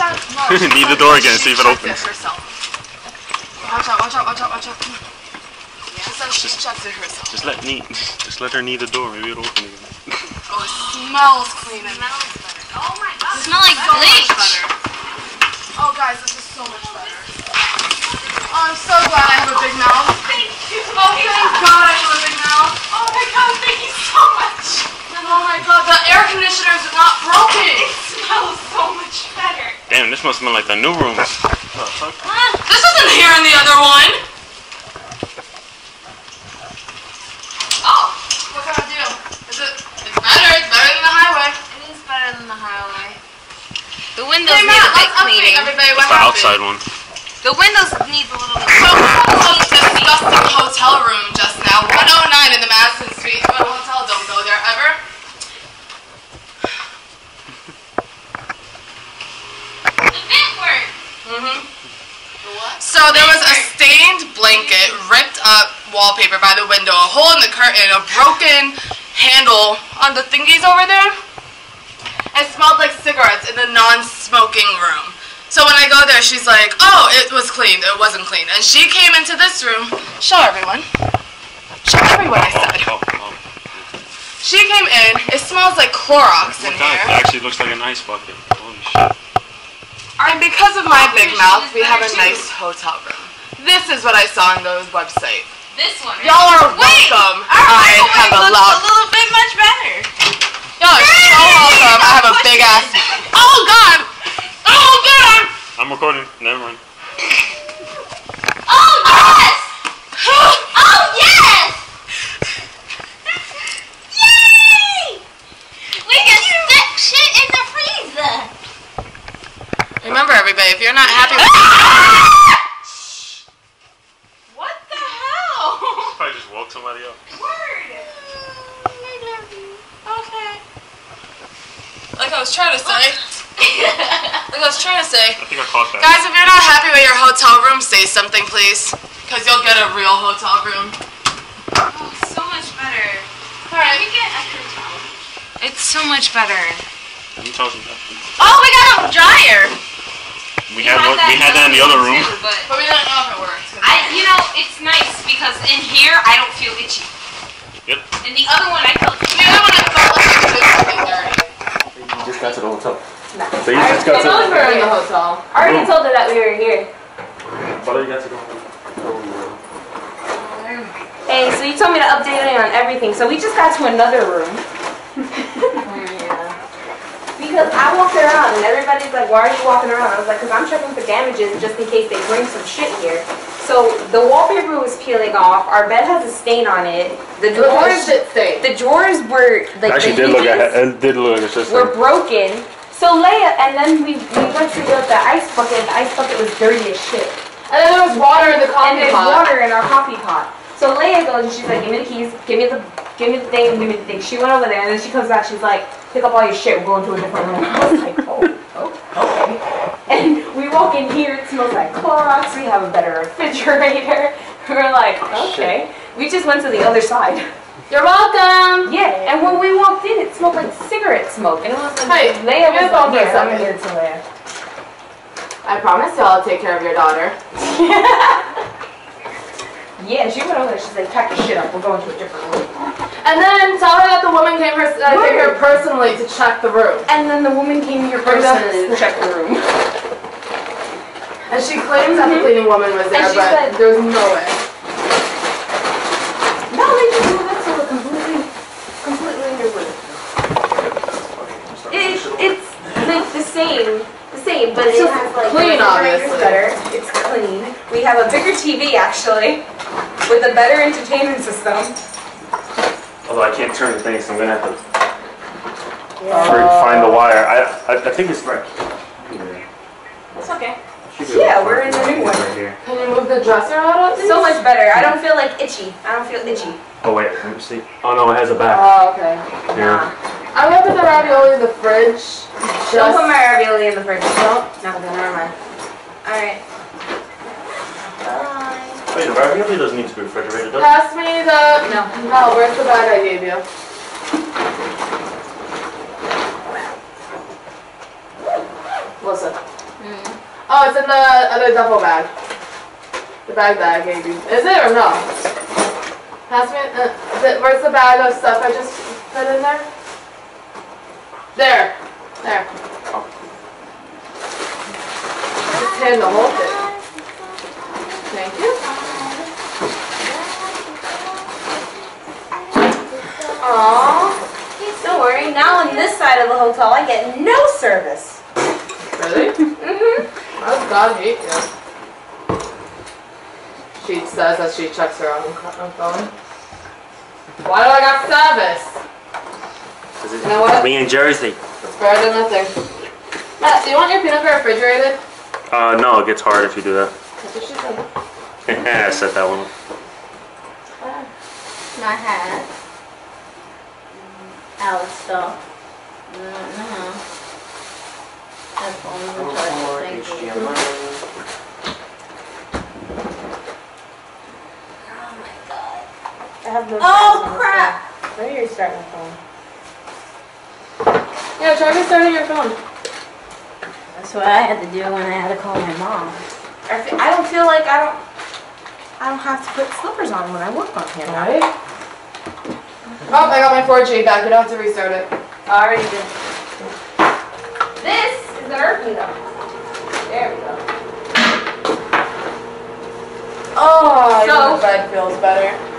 that? No, Need the door again, she see if it checked opens. herself. Watch out! Watch out! Watch out! Watch out! She said she checked it herself. Just let me, just let her need the door. Maybe it'll open again. Oh, it smells clean in better. Oh my god. It smells like so much bleach. better. Oh, guys, this is so much better. Oh, I'm so glad I have a big mouth. Thank you. Oh, thank God I have a big mouth. Oh my god, thank you so much. And Oh my God, the air conditioners are not broken. It smells so much better. Damn, this must smell like the new room. This isn't here in the other one. Oh, what can I do? Is it? It's better. It's better than the highway. It is better than the highway. The windows Hey need a bit cleaning. everybody. What The happened? outside one. The windows need a little bit. So we had some disgusting hotel room just now. 109 in the Madison Suite Hotel. Don't go there ever. Mm-hmm. So there was a stained blanket, ripped up wallpaper by the window, a hole in the curtain, a broken handle on the thingies over there. It smelled like cigarettes in the non-smoking room. So when I go there, she's like, "Oh, it was cleaned. It wasn't clean." And she came into this room. Show everyone. Show everyone. I said. Oh, oh. She came in. It smells like Clorox in It does. It here. actually looks like a nice bucket. Holy shit. And because of my big mouth, we have a too. nice hotel room. This is what I saw on those websites. This one. Y'all are Wait, welcome. Our I have a looks lot. a little bit much better. Y'all are so welcome. I have a big ass. Oh God! Oh God! I'm recording. Never mind. Oh yes! Oh yes! Yay! We can stick shit in the freezer. Remember, everybody, if you're not happy with What the hell? Probably just woke somebody up. Word. Mm, okay. Like I was trying to say. Like I was trying to say. I think I caught that. Guys, if you're not happy with your hotel room, say something, please. Because you'll get a real hotel room. Oh, so much better. Alright. Can we get a towel? It's so much better. Let me tell you that. Oh, we got a dryer. We had one, we had that in the other room. Too, but But we don't know if it works. 'cause I, you know, it's nice because in here I don't feel itchy. Yep. In the other one I felt The other one I felt like it was something dirty. You just got to the hotel. No. So you just got I to. her in the hotel. I already told her that we were here. But you got to go. Oh, hey, so you told me to update you on everything. So we just got to another room. Oh, because I walked around and everybody's like, why are you walking around? I was like, because I'm checking for damages just in case they bring some shit here. So the wallpaper was peeling off. Our bed has a stain on it. The drawers, stain. the drawers were like Actually, the did look hinges at it did look at this were broken. So Leia, and then we, we went to the, the ice bucket. The ice bucket was dirty as shit. And then there was water in the coffee. and coffee there's pot. water in our coffee pot. So Leia goes and she's like, give me the keys, give me the, give me the thing, give me the thing. She went over there and then she comes back. She's like, pick up all your shit. We're going to a different room. I was like, oh, oh, okay. And we walk in here. It smells like Clorox. We have a better refrigerator. We're like, oh, okay. We just went to the other side. You're welcome. Yeah, and when we walked in, it smelled like cigarette smoke, and it was like, Hey, like Leia was me a phone like, "Here, let me second." give it to Leia." I promise you I'll take care of your daughter. Yeah, she went over there. She's like, "Pack your shit up. We're going to a different room." And then tell her that the woman came her, uh, came here personally to check the room. And then the woman came here personally to check the room. And she claims that the cleaning woman was there, she but said- there's no way. No, they just moved it to a completely, completely new room. It, it's like the same, the same, but it has like clean, the obviously. better. It's clean. We have a bigger TV actually, with a better entertainment system. Although I can't turn the thing, so I'm gonna have to fr- find the wire. I, I I think it's right. It's okay. Yeah, we're in the new one. Right here. Can you move the dresser out of this? So much better. I don't feel like itchy. I don't feel itchy. Oh wait, let me see. Oh no, it has a back. Oh, okay. Here. I'm gonna put the ravioli in the fridge. Don't Just put my ravioli in the fridge. Don't? No, okay, never mind. Alright. Bye. Wait, ravioli doesn't need to be refrigerated, does it? pass me the. No. No, where's the bag I gave you? Listen. Oh, it's in the other duffel bag. The bag that I gave you. Is it or no? Pass me. Uh, is it, where's the bag of stuff I just put in there? There. There. Just hand the whole thing. Thank you. Aww. Don't worry, now on this side of the hotel, I get no service. Really? Mm-hmm. Oh God, hate you. She says as she checks her own phone. Why do I got service? 'Cause it's You know what? Me in Jersey. It's better than nothing. Matt, do you want your peanut butter refrigerated? Uh, no, it gets hard if you do that. That's what she said. I set that one. My hat. Alex stuff. No, no. Headphones and charger. Thank you. Oh my god. I have no Oh crap! Why are you starting my phone? Yeah, try restarting your phone. That's what I had to do when I had to call my mom. I, fe- I don't feel like I don't. I don't have to put slippers on when I work on him. Right? Oh, I got my 4G back. You don't have to restart it. I already did. This is the Irving though. There we go. Oh, So- your bed feels better.